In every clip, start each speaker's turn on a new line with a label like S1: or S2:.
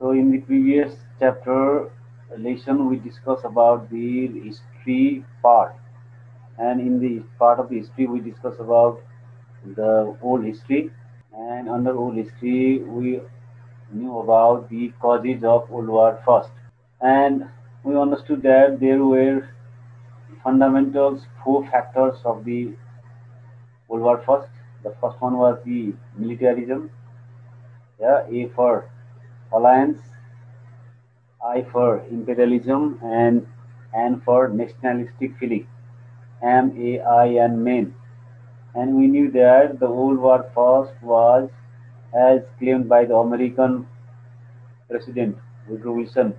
S1: So in the previous chapter lesson, we discussed about the history part, and in the part of the history, we discussed about the old history, and under old history, we knew about the causes of World War First, and we understood that there were fundamentals, four factors of the World War First. The first one was the militarism. Yeah, A for alliance, I for imperialism, and N for nationalistic feeling. M, A, I, and men. And we knew that the World War First was, as claimed by the American President Woodrow Wilson,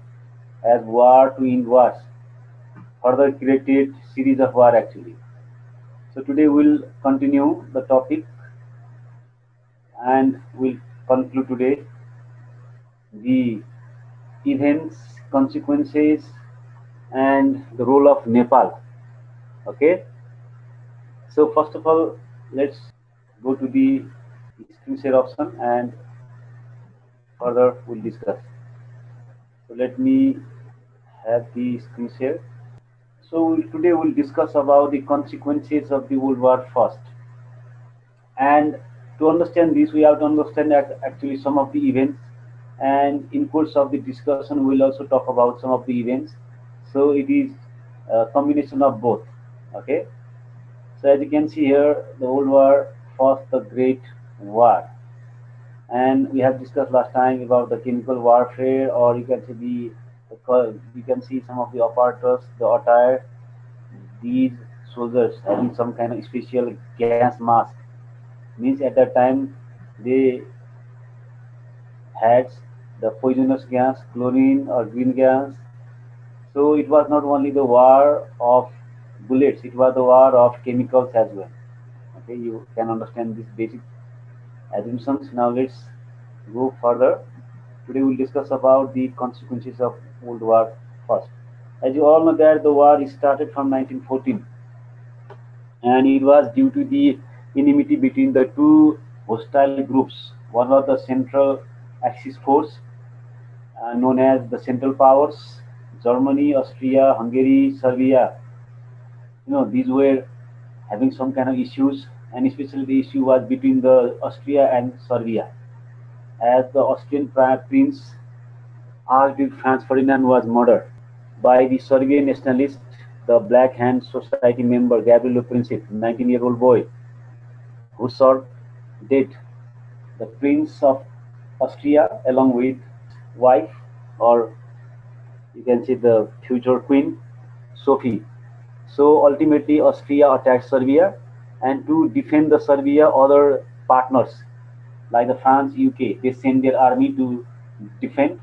S1: as war to end wars. Further created series of war actually. So today we'll continue the topic and we'll conclude today the events, consequences, and the role of Nepal. Okay. So first of all, let's go to the screen share option and further we'll discuss. So let me have the screen share. So today we'll discuss about the consequences of the World War First. And to understand this, we have to understand actually some of the events. And in course of the discussion, we'll also talk about some of the events. So it is a combination of both. Okay. So as you can see here, the old War First, the Great War. And we have discussed last time about the chemical warfare, or you can see the you can see some of the apparatus, the attire, these soldiers having some kind of special gas mask. Means at that time they had the poisonous gas, chlorine or green gas. So it was not only the war of bullets, it was the war of chemicals as well. Okay, you can understand this basic assumptions. Now let's go further. Today we'll discuss about the consequences of World War First. As you all know that the war is started from 1914 and it was due to the enmity between the two hostile groups. One was the Central Axis Force uh, known as the Central Powers, Germany, Austria, Hungary, Serbia. You know, these were having some kind of issues and especially the issue was between the Austria and Serbia. As the Austrian Prince Archduke Franz Ferdinand was murdered by the Serbian nationalist, the Black Hand Society member Gabriel Princip, 19-year-old boy, who saw dead the Prince of Austria along with wife, or you can say the future queen, Sophie. So ultimately, Austria attacked Serbia, and to defend the Serbia, other partners like the France, UK, they sent their army to defend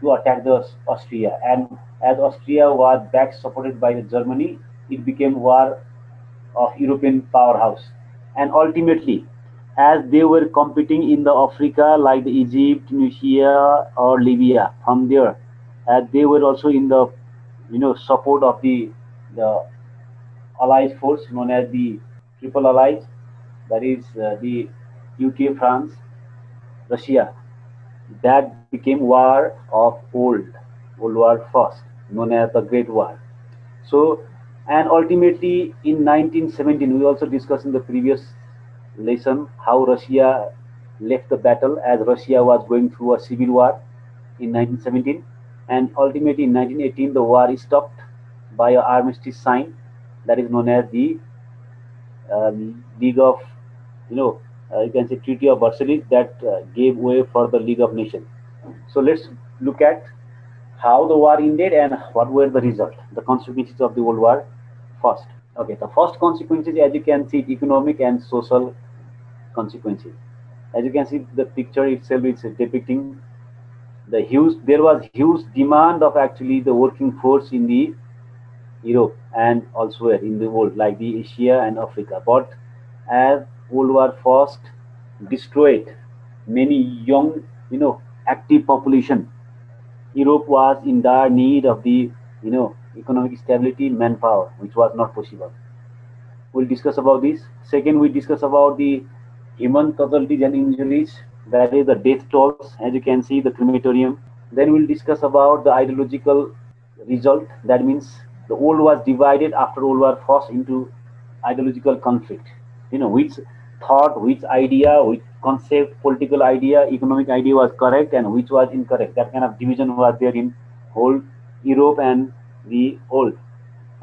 S1: to attack the Austria. And as Austria was back supported by the Germany, it became war of European powerhouse. And ultimately, as they were competing in the Africa like the Egypt, Tunisia, or Libya, from there, as they were also in the you know support of the the Allied force known as the Triple Allies, that is uh, the UK, France, Russia, that became war of old, World War First, known as the Great War. So, and ultimately in 1917, we also discussed in the previous lesson how Russia left the battle as Russia was going through a civil war in 1917, and ultimately in 1918 the war is stopped by an armistice sign that is known as the uh, League of, you know, uh, you can say Treaty of Versailles that uh, gave way for the League of Nations. So let's look at how the war ended and what were the results, the consequences of the World War first. Okay, the first consequences, as you can see, economic and social consequences. As you can see, the picture itself is depicting the huge. There was huge demand of actually the working force in the Europe and elsewhere in the world, like the Asia and Africa. But as World War First destroyed many young, you know, active population. Europe was in dire need of the, you know, economic stability, manpower, which was not possible. We'll discuss about this. Second, we discuss about the human casualties and injuries. That is the death tolls. As you can see, the crematorium Then we'll discuss about the ideological result. That means the world was divided after World War First into ideological conflict. You know, which thought, which idea, which concept, political idea, economic idea was correct and which was incorrect. That kind of division was there in whole Europe and the old.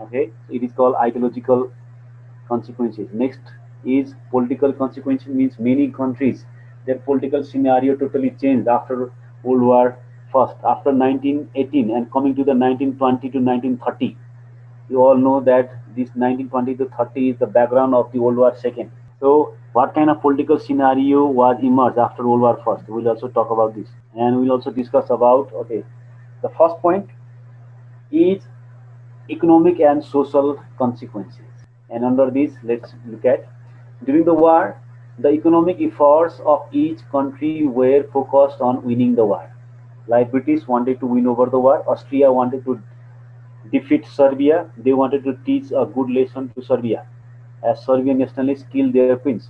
S1: Okay, it is called ideological consequences. Next is political consequences means many countries their political scenario totally changed after World War First. After 1918 and coming to the 1920 to 1930, you all know that this 1920 to 30 is the background of the World War Second. So what kind of political scenario was emerged after World War First? We'll also talk about this, and we'll also discuss about okay. The first point is economic and social consequences, and under this, let's look at during the war, the economic efforts of each country were focused on winning the war. Like British wanted to win over the war, Austria wanted to defeat Serbia. They wanted to teach a good lesson to Serbia, as Serbian nationalists killed their queens.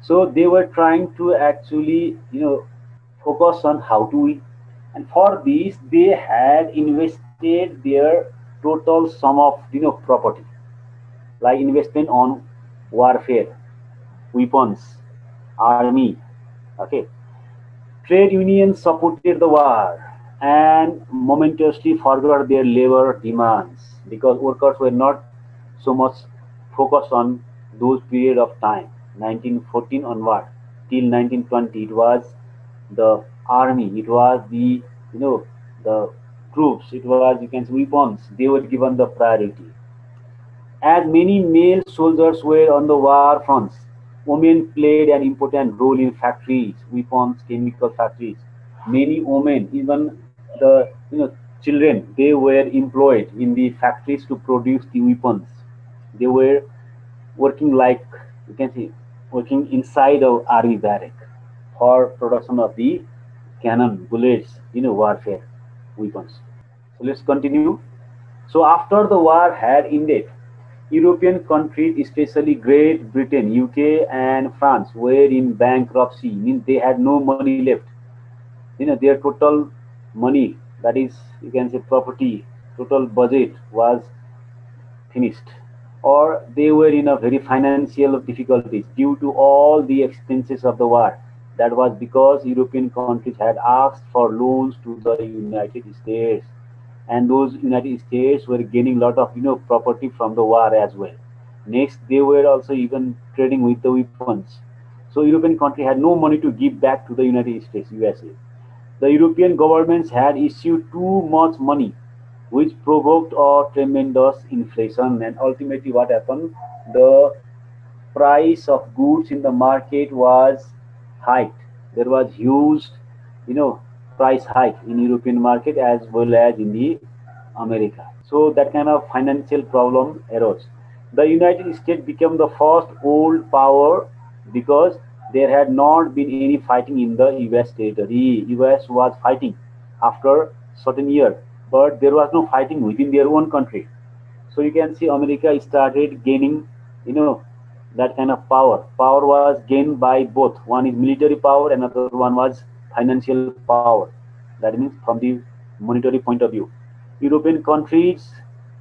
S1: So they were trying to actually, you know, focus on how to win. And for this, they had invested their total sum of, you know, property, like investment on warfare, weapons, army. Okay. Trade unions supported the war and momentously forgot their labor demands because workers were not so much focused on those period of time 1914 onward till 1920 it was the army it was the you know the troops. It was you can say weapons they were given the priority. As many male soldiers were on the war fronts women played an important role in factories weapons chemical factories. Many women even the you know children they were employed in the factories to produce the weapons they were working like you can see working inside of army barrack for production of the cannon bullets you know warfare weapons so let's continue. So after the war had ended european countries especially great britain uk and france were in bankruptcy means they had no money left. You know their total money that is you can say property total budget was finished. Or they were in a very financial difficulties due to all the expenses of the war. That was because european countries had asked for loans to the united states and those united states were gaining a lot of you know property from the war as well next they were also even trading with the weapons so european country had no money to give back to the united states usa the European governments had issued too much money, which provoked a tremendous inflation. And ultimately, what happened? The price of goods in the market was hiked. There was huge, you know, price hike in European market as well as in the America. So that kind of financial problem arose. The United States became the first old power because there had not been any fighting in the US territory. US was fighting after certain year, but there was no fighting within their own country. So you can see America started gaining, you know, that kind of power. Power was gained by both. One is military power, another one was financial power. That means from the monetary point of view. European countries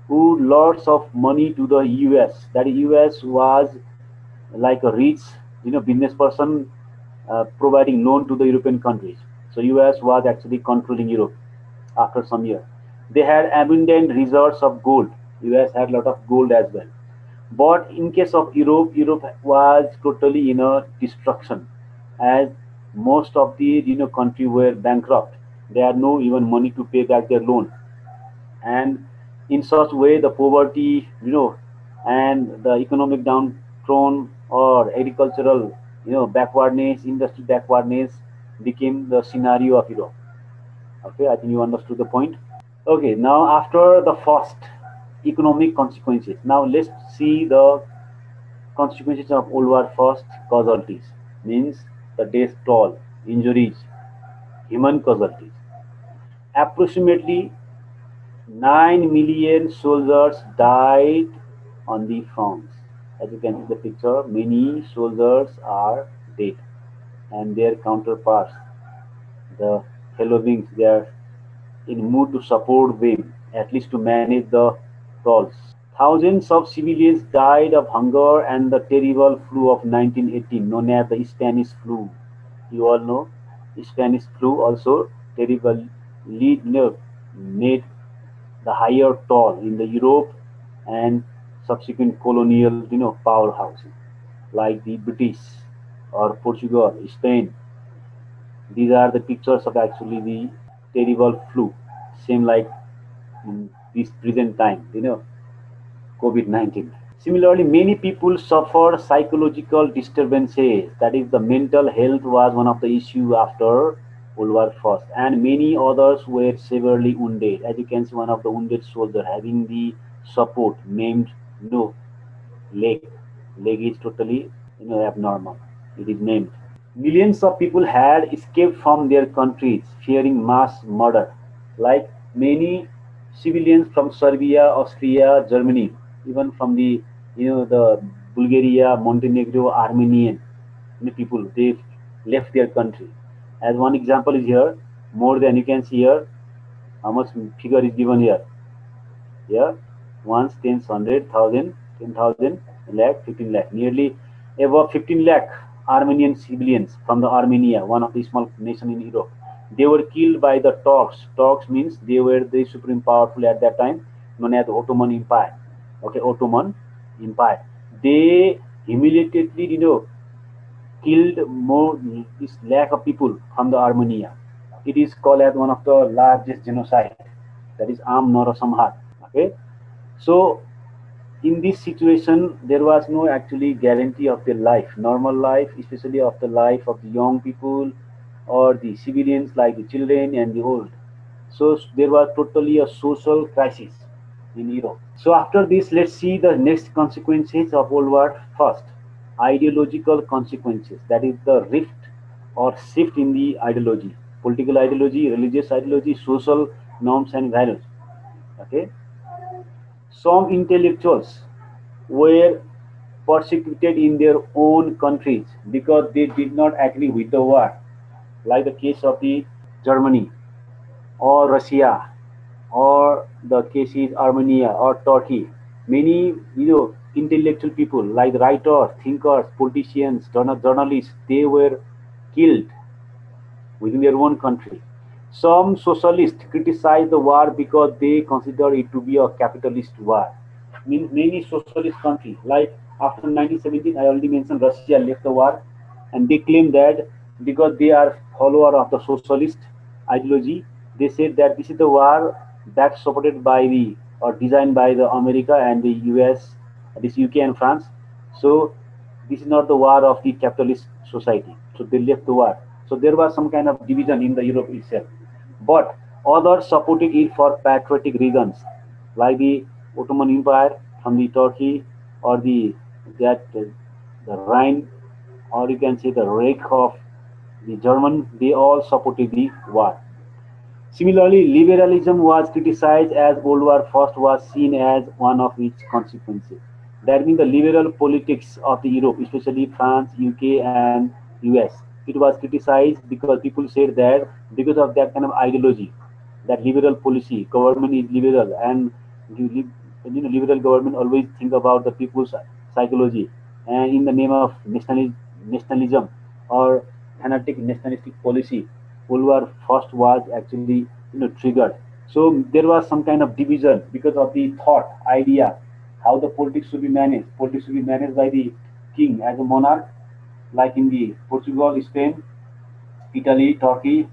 S1: who lots of money to the US. That US was like a rich you know business person uh, providing loan to the European countries. So US was actually controlling Europe after some year. They had abundant reserves of gold. US had a lot of gold as well. But in case of Europe, Europe was totally in a destruction as most of the you know country were bankrupt. They had no even money to pay back their loan. And in such way the poverty, you know, and the economic downturn or agricultural, you know, backwardness, industry backwardness became the scenario of Europe. Okay, I think you understood the point. Okay, now after the first economic consequences, now let's see the consequences of World War First casualties, means the death toll, injuries, human casualties. Approximately 9 million soldiers died on the fronts as you can see the picture many soldiers are dead and their counterparts the fellow beings they are in mood to support them, at least to manage the tolls. Thousands of civilians died of hunger and the terrible flu of 1918, known as the Spanish flu. You all know Spanish flu also you know, made the higher toll in the Europe and subsequent colonial you know powerhouses like the British or Portugal, Spain. These are the pictures of actually the terrible flu, same like in this present time, you know, COVID-19. Similarly, many people suffer psychological disturbances. That is, the mental health was one of the issue after World War First, and many others were severely wounded. As you can see, one of the wounded soldier having the support named no leg. Leg is totally you know abnormal. It is named. Millions of people had escaped from their countries, fearing mass murder. Like many civilians from Serbia, Austria, Germany, even from the you know the Bulgaria, Montenegro, Armenian many people they left their country. As one example is here, more than you can see here, how much figure is given here. Here, ones, tens, hundred, thousand, ten thousand, lakh, fifteen lakh, nearly above 15 lakh Armenian civilians from the Armenia, one of the small nation in Europe. They were killed by the Turks. Turks means they were the supreme powerful at that time, known as the Ottoman Empire. Okay, Ottoman Empire. They humiliatedly, you know, killed more this lakh of people from the Armenia. It is called as one of the largest genocide. That is Am Narasamhat. Okay, so in this situation there was no actually guarantee of their life normal life especially of the life of the young people or the civilians like the children and the old so there was totally a social crisis in europe. So after this let's see the next consequences of world war first. Ideological consequences that is the rift or shift in the ideology political ideology religious ideology social norms and values. Okay? Some intellectuals were persecuted in their own countries because they did not agree with the war, like the case of the Germany or Russia or the cases Armenia or Turkey. Many you know intellectual people like writers, thinkers, politicians, journalists, they were killed within their own country. Some socialists criticized the war because they consider it to be a capitalist war. Many socialist countries, like after 1917, I already mentioned Russia left the war, and they claim that because they are follower of the socialist ideology, they said that this is the war that's supported by the or designed by the America and the US, this UK and France. So this is not the war of the capitalist society. So they left the war. So there was some kind of division in the Europe itself but others supported it for patriotic reasons, like the Ottoman Empire from the Turkey or the that uh, the Rhine, or you can say the Reich of the German. They all supported the war. Similarly, liberalism was criticized as World War First was seen as one of its consequences. That means the liberal politics of the Europe, especially France, UK, and US, it was criticized because people said that because of that kind of ideology, that liberal policy, government is liberal, and you know, liberal government always think about the people's psychology, and in the name of nationalism, nationalism or fanatic nationalistic policy, War First was actually you know triggered. So there was some kind of division because of the thought, idea, how the politics should be managed. Politics should be managed by the king as a monarch like in the Portugal, Spain, Italy, Turkey,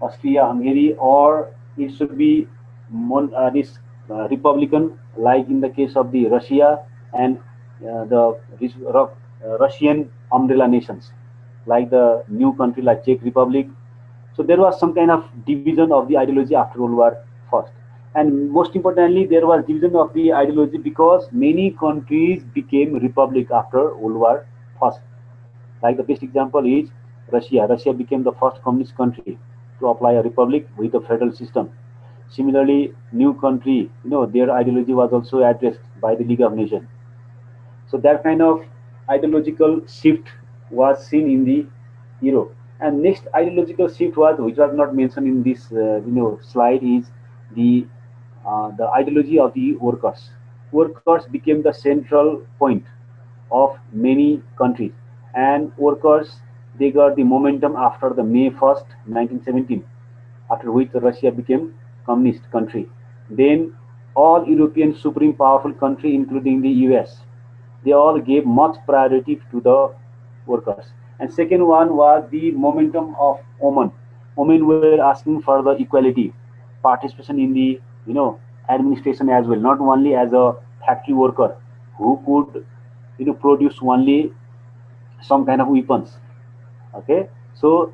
S1: Austria, Hungary, or it should be mon, uh, this uh, Republican, like in the case of the Russia and uh, the uh, Russian umbrella nations, like the new country like Czech Republic. So there was some kind of division of the ideology after World War First, and most importantly, there was division of the ideology because many countries became republic after World War First. Like the best example is Russia. Russia became the first communist country to apply a republic with a federal system. Similarly, new country, you know, their ideology was also addressed by the League of Nations. So that kind of ideological shift was seen in the Europe. And next ideological shift was, which was not mentioned in this uh, you know slide, is the uh, the ideology of the workers. Workers became the central point of many countries, and workers they got the momentum after the May 1st, 1917, after which Russia became communist country. Then all European supreme powerful country, including the US, they all gave much priority to the workers. And second one was the momentum of women. Women were asking for the equality, participation in the you know administration as well, not only as a factory worker who could you know produce only some kind of weapons. Okay, so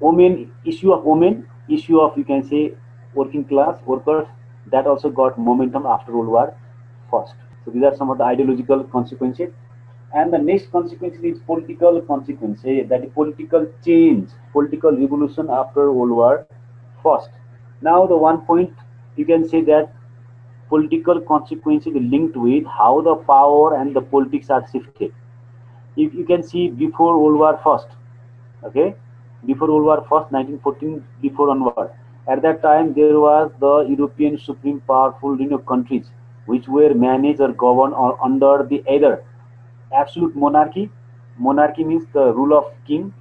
S1: women issue of women, issue of you can say working class workers that also got momentum after World War First. So these are some of the ideological consequences. And the next consequence is political consequence, eh, that is political change, political revolution after World War First. Now the one point you can say that political consequence is linked with how the power and the politics are shifted. If you can see before World War First, okay, before World War First, 1914, before onward, at that time there was the European supreme powerful you know countries which were managed or governed or under the either absolute monarchy. Monarchy means the rule of king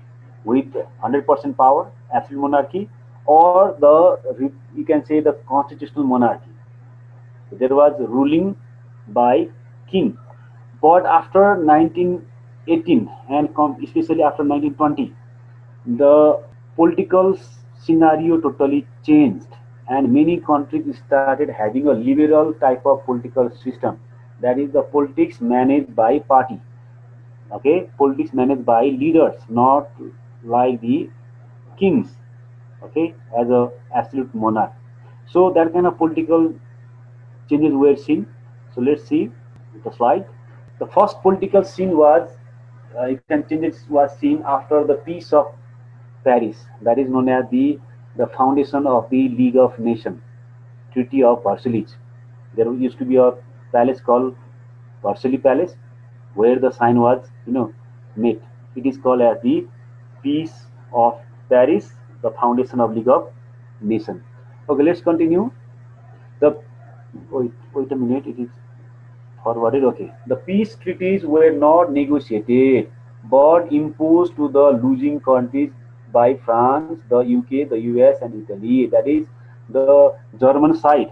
S1: with 100% power, absolute monarchy, or the you can say the constitutional monarchy. There was ruling by king, but after 1918 and especially after 1920, the political scenario totally changed and many countries started having a liberal type of political system that is the politics managed by party. Okay? Politics managed by leaders not like the kings. Okay? As a absolute monarch. So that kind of political changes were seen. So let's see the slide. The first political scene was uh, you can changes was seen after the peace of paris. That is known as the the foundation of the League of Nations, Treaty of Versailles. There used to be a palace called Versailles Palace, where the sign was, you know, made. It is called as the Peace of Paris, the foundation of League of Nations. Okay, let's continue. The wait, wait a minute. It is forwarded. Okay, the peace treaties were not negotiated but imposed to the losing countries by France, the UK, the US, and Italy. That is the German side,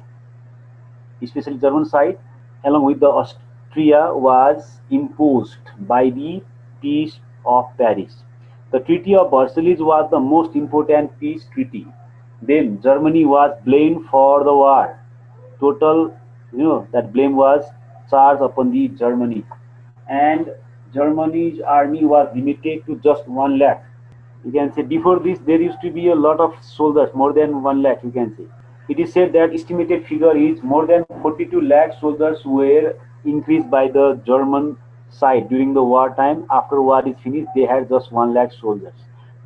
S1: especially German side, along with the Austria, was imposed by the Peace of Paris. The Treaty of Versailles was the most important peace treaty. Then Germany was blamed for the war. Total, you know, that blame was charged upon the Germany, and Germany's army was limited to just one lakh you can say before this there used to be a lot of soldiers more than 1 lakh you can say it is said that estimated figure is more than 42 lakh soldiers were increased by the german side during the war time. After war is finished they had just 1 lakh soldiers.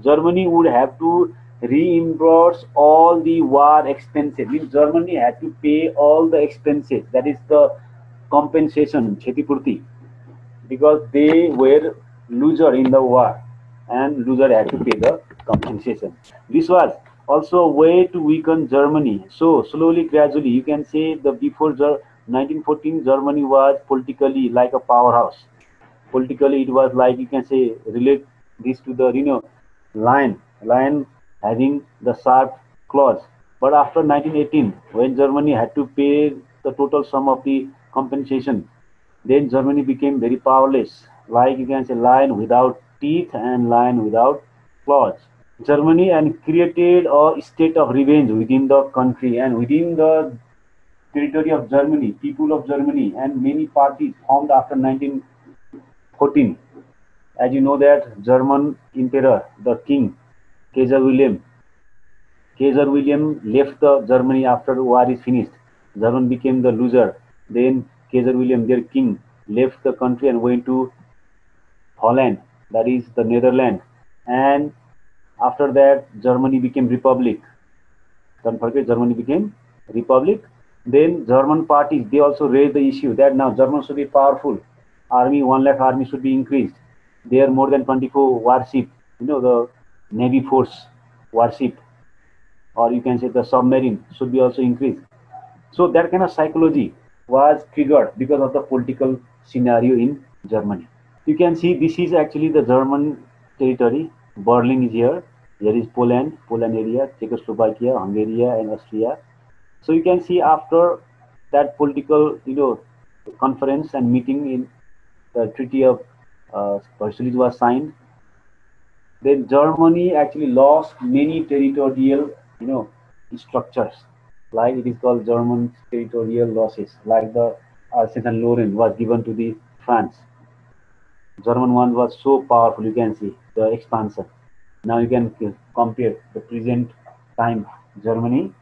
S1: Germany would have to reimburse all the war expenses. Means germany had to pay all the expenses. That is the compensation khetipurti because they were loser in the war and loser had to pay the compensation. This was also a way to weaken Germany. So slowly, gradually, you can say the before 1914 Germany was politically like a powerhouse. Politically, it was like you can say relate this to the you know lion, lion having the sharp claws. But after 1918, when Germany had to pay the total sum of the compensation, then Germany became very powerless. Like you can say lion without teeth and lion without claws. Germany and created a state of revenge within the country and within the territory of Germany, people of Germany and many parties formed after 1914. As you know that German emperor, the king, Kaiser William, Kaiser William left the Germany after the war is finished. German became the loser. Then Kaiser William, their king, left the country and went to Holland that is the Netherlands. And after that, Germany became republic. Don't forget, Germany became republic. Then German parties, they also raised the issue that now Germany should be powerful. Army, one lakh army should be increased. There are more than 24 warship, You know, the navy force warship or you can say the submarine should be also increased so that kind of psychology was triggered because of the political scenario in germany you can see this is actually the german territory berlin is here there is poland poland area czechoslovakia hungary and austria so you can see after that political you know conference and meeting in the treaty of uh, Versailles was signed then Germany actually lost many territorial, you know, structures. Like it is called German territorial losses, like the Alsace-Lorraine was given to the France. German one was so powerful, you can see the expansion. Now you can compare the present time Germany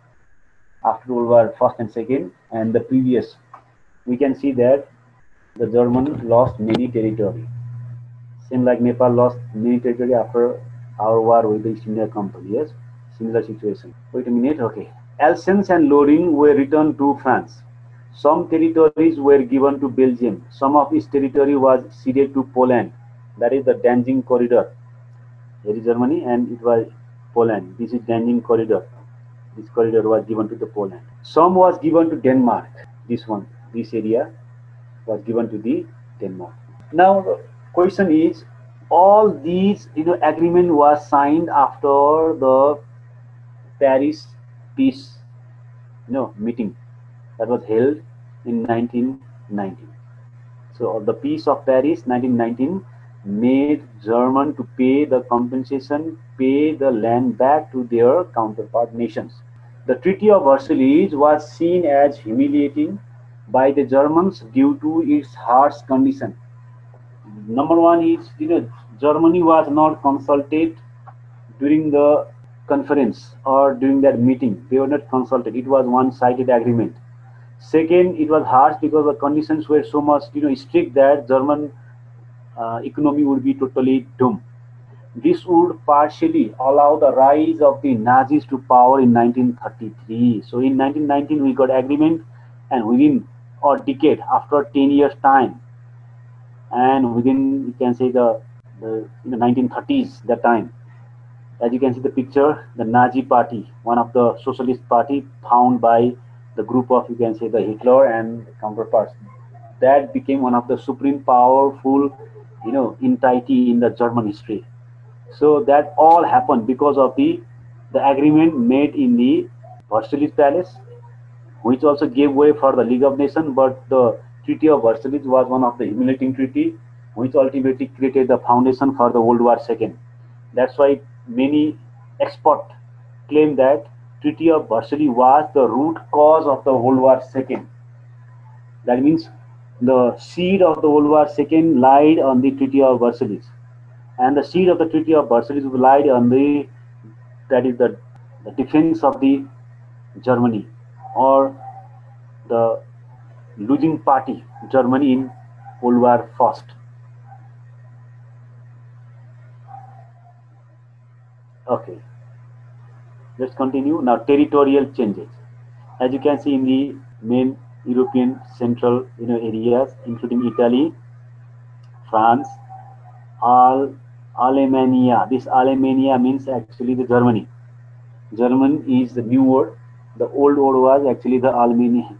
S1: after World War First and Second and the previous. We can see that the German lost many territory. Same like Nepal lost many territory after our war with the East India Company. Yes, similar situation. Wait a minute. Okay. Alsace and Lorraine were returned to France. Some territories were given to Belgium. Some of its territory was ceded to Poland. That is the Danzig corridor. Here is Germany and it was Poland. This is Danzig corridor. This corridor was given to the Poland. Some was given to Denmark. This one, this area was given to the Denmark. Now the question is all these you know agreement was signed after the paris peace you know meeting that was held in 1919 so the peace of paris 1919 made german to pay the compensation pay the land back to their counterpart nations the treaty of versailles was seen as humiliating by the germans due to its harsh condition number one is you know Germany was not consulted during the conference or during that meeting. They were not consulted. It was one-sided agreement. Second, it was harsh because the conditions were so much you know strict that German uh, economy would be totally doomed. This would partially allow the rise of the Nazis to power in 1933. So in 1919 we got agreement, and within a decade, after 10 years time, and within you can say the, the in the 1930s that time as you can see the picture the nazi party one of the socialist party found by the group of you can say the hitler and counterparts that became one of the supreme powerful you know entity in the german history so that all happened because of the the agreement made in the versailles palace which also gave way for the league of nations but the Treaty of Versailles was one of the humiliating treaty which ultimately created the foundation for the World War II. That's why many experts claim that Treaty of Versailles was the root cause of the World War II. That means the seed of the World War II lied on the Treaty of Versailles, and the seed of the Treaty of Versailles lied on the that is the, the defense of the Germany or the losing party, Germany in World War First. Okay, let's continue. Now, territorial changes. As you can see in the main European central you know, areas, including Italy, France, all Alemania. This Alemania means actually the Germany. German is the new word. The old word was actually the Almania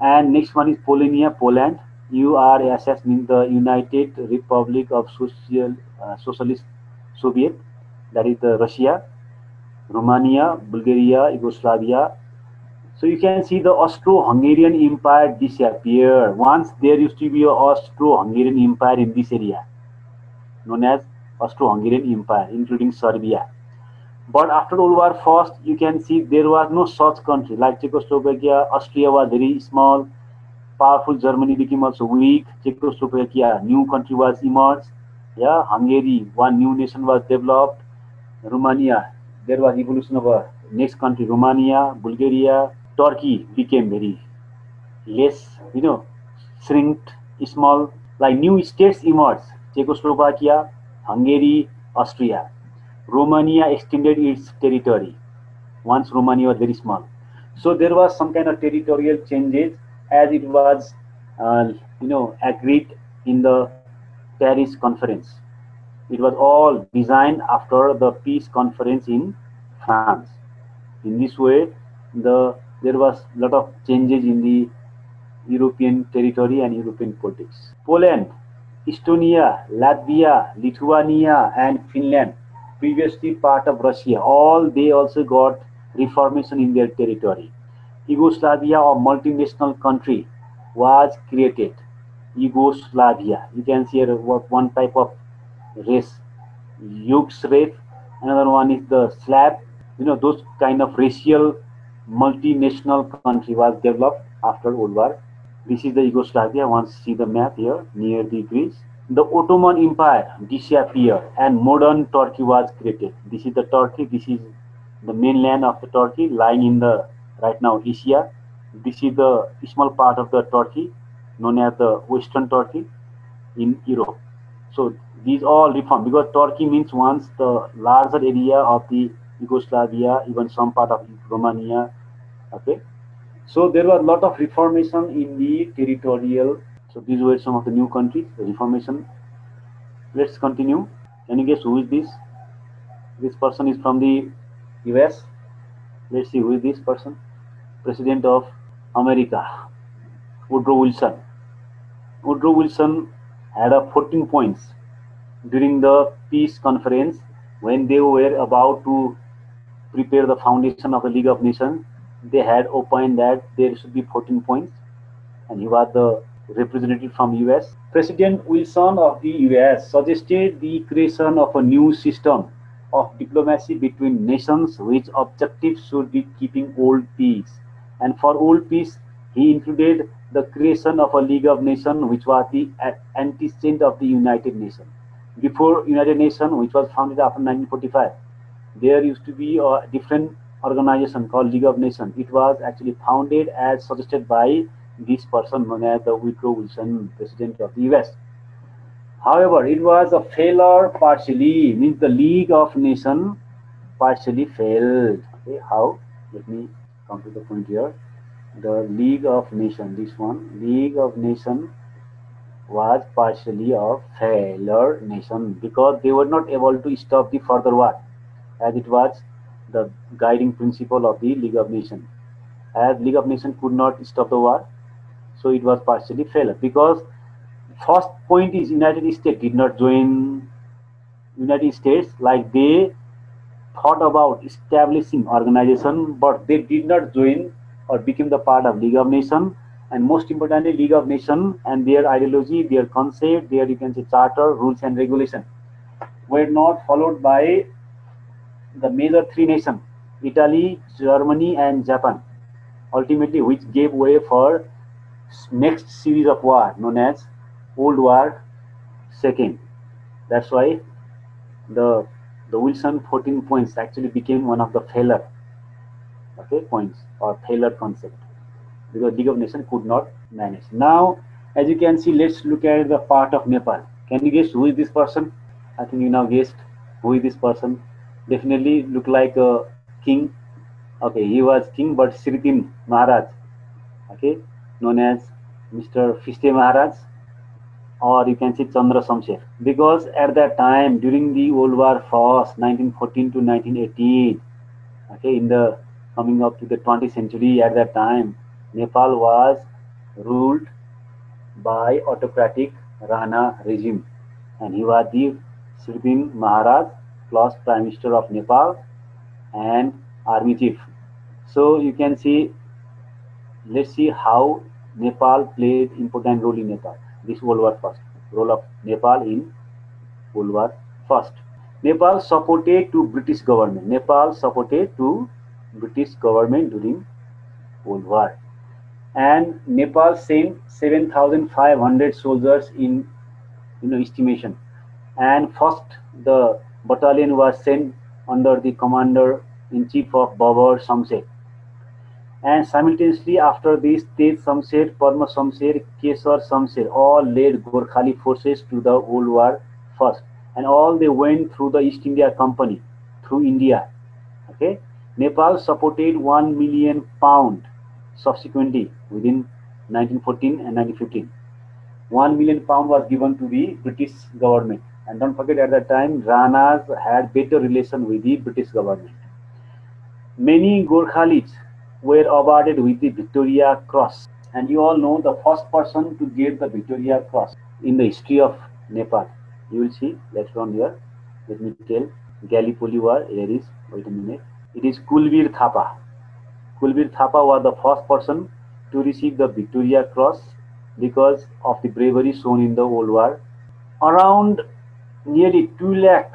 S1: and next one is Polonia, Poland. URSS means the United Republic of Social uh, Socialist Soviet, that is the Russia, Romania, Bulgaria, Yugoslavia. So you can see the Austro-Hungarian Empire disappear. Once there used to be an Austro-Hungarian Empire in this area, known as Austro-Hungarian Empire, including Serbia. But after World War First, you can see there was no such country like Czechoslovakia. Austria was very small. Powerful Germany became also weak. Czechoslovakia, new country was emerged. Yeah, Hungary, one new nation was developed. Romania, there was evolution of a next country. Romania, Bulgaria, Turkey became very less, you know, shrinked, small. Like new states emerged. Czechoslovakia, Hungary, Austria Romania extended its territory. Once Romania was very small. So there was some kind of territorial changes as it was, uh, you know, agreed in the Paris conference. It was all designed after the peace conference in France. In this way, the there was a lot of changes in the European territory and European politics. Poland, Estonia, Latvia, Lithuania, and Finland, previously part of Russia, all they also got reformation in their territory. Yugoslavia, a multinational country, was created. Yugoslavia. You can see one type of race, Yugoslav. Another one is the Slav. You know, those kind of racial multinational country was developed after World War. This is the Yugoslavia. Once see the map here near the Greece. The Ottoman Empire disappeared and modern Turkey was created. This is the Turkey. This is the mainland of the Turkey lying in the right now Asia. This is the small part of the Turkey known as the Western Turkey in Europe. So these all reform because Turkey means once the larger area of the Yugoslavia, even some part of Romania. Okay, so there were a lot of reformation in the territorial. So these were some of the new countries, the reformation. Let's continue. Can you guess who is this? This person is from the US. Let's see who is this person. President of America, Woodrow Wilson. Woodrow Wilson had a 14 points during the peace conference when they were about to prepare the foundation of the League of Nations. They had opined that there should be 14 points, and he was the representative from US. President Wilson of the US suggested the creation of a new system of diplomacy between nations, which objective should be keeping old peace. And for old peace, he included the creation of a League of Nations, which was the antecedent of the United Nations. Before United Nations, which was founded after 1945, there used to be a different organization called League of Nations. It was actually founded as suggested by this person known as the Woodrow Wilson, President of the US. However, it was a failure partially, means the League of Nations partially failed. Okay, how? Let me come to the point here. The League of Nations, this one, League of Nations was partially a failure nation because they were not able to stop the further war as it was the guiding principle of the League of Nations. As League of Nations could not stop the war, so it was partially failure because first point is United States did not join United States like they thought about establishing organization but they did not join or became the part of League of Nations and most importantly League of Nations and their ideology, their concept, their you can say charter, rules and regulation were not followed by the major three nations Italy, Germany and Japan ultimately which gave way for next series of war known as World War Second. That's why the the Wilson 14 points actually became one of the failure okay points or failure concept because League of Nations could not manage. Now, as you can see, let's look at the part of Nepal. Can you guess who is this person? I think you now guessed who is this person. Definitely look like a king. Okay, he was king, but Sritin Maharaj, okay, known as Mr. Fiste Maharaj, or you can see Chandra Shamsher. Because at that time, during the World War First, 1914 to 1918, okay, in the coming up to the 20th century, at that time, Nepal was ruled by autocratic Rana regime and he was the सिर्बिन Maharaj plus prime minister of Nepal and army chief so you can see let's see how Nepal played important role in Nepal this world war first role of Nepal in world war first Nepal supported to British government Nepal supported to British government during world war and Nepal sent 7,500 soldiers in you know estimation. And first the battalion was sent under the commander in chief of Babar Shamsher and simultaneously after this Tej Shamsher, Padma Shamsher, Kesar Shamsher all led Gorkhali forces to the World War first. And all they went through the East India Company through India. Okay? Nepal supported 1 million pound subsequently within 1914 and 1915. One million pound was given to the British government. And don't forget at that time, Ranas had better relation with the British government. Many Gorkhalis were awarded with the Victoria Cross. And you all know the first person to get the Victoria Cross in the history of Nepal. You will see later on here. Let me tell. Gallipoli War, here is, wait a minute. It is Kulbir Thapa. Kulbir Thapa was the first person to receive the Victoria Cross because of the bravery shown in the World War. Around nearly 2 lakh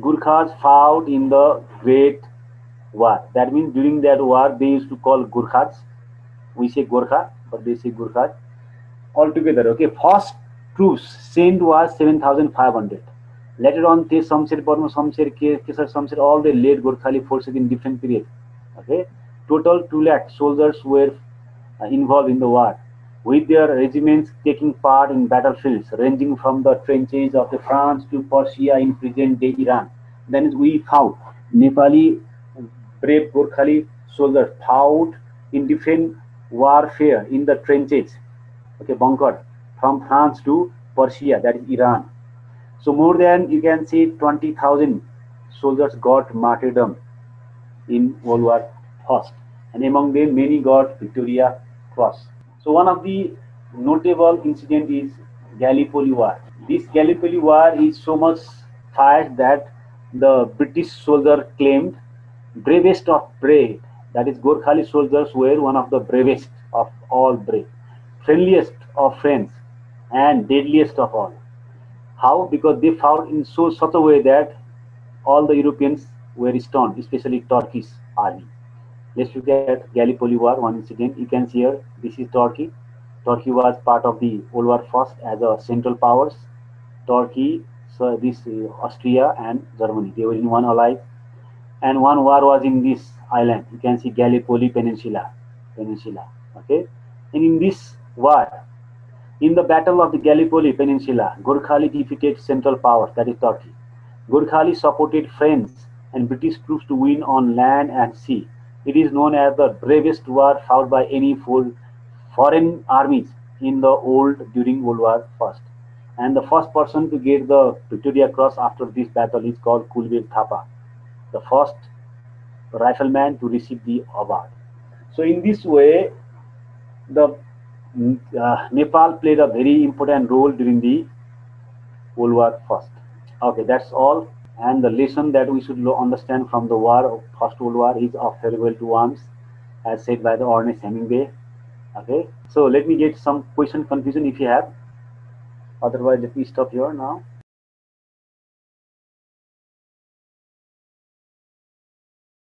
S1: Gurkhas fought in the Great War. That means during that war they used to call Gurkhas. We say Gurkha, but they say Gurkhas. Altogether, okay, first troops sent was 7,500. Later on, they Samsher, Burma, Samsher, Kesar, Samsher, all the led Gorkhali forces in different periods. Okay, total 2 lakh soldiers were uh, involved in the war with their regiments taking part in battlefields ranging from the trenches of the France to Persia in present-day Iran. Then we fought Nepali brave Gorkhali soldiers fought in different warfare in the trenches, okay, bunker from France to Persia, that is Iran. So more than you can see 20,000 soldiers got martyrdom in World War First, and among them many got Victoria Cross. So one of the notable incident is Gallipoli War. This Gallipoli War is so much fight that the British soldier claimed bravest of brave. That is Gorkhali soldiers were one of the bravest of all brave, friendliest of friends, and deadliest of all. How? Because they fought in so such a way that all the Europeans were stunned, especially Turkish army. Let's look at Gallipoli War, one incident. You can see here, this is Turkey. Turkey was part of the World War First as a central powers. Turkey, so this uh, Austria and Germany, they were in one alliance. And one war was in this island. You can see Gallipoli Peninsula. Peninsula. Okay. And in this war, in the Battle of the Gallipoli Peninsula, Gurkhali defeated Central Powers, that is Turkey. Gurkhali supported French and British troops to win on land and sea. It is known as the bravest war fought by any foreign armies in the old during World War First. And the first person to get the Victoria Cross after this battle is called Kulbir Thapa, the first rifleman to receive the award. So in this way, the uh, Nepal played a very important role during the World War First. Okay, that's all and the lesson that we should understand from the war of first world war is of farewell to arms as said by the Ernest Hemingway. Okay? So let me get some question confusion if you have. Otherwise let me stop here now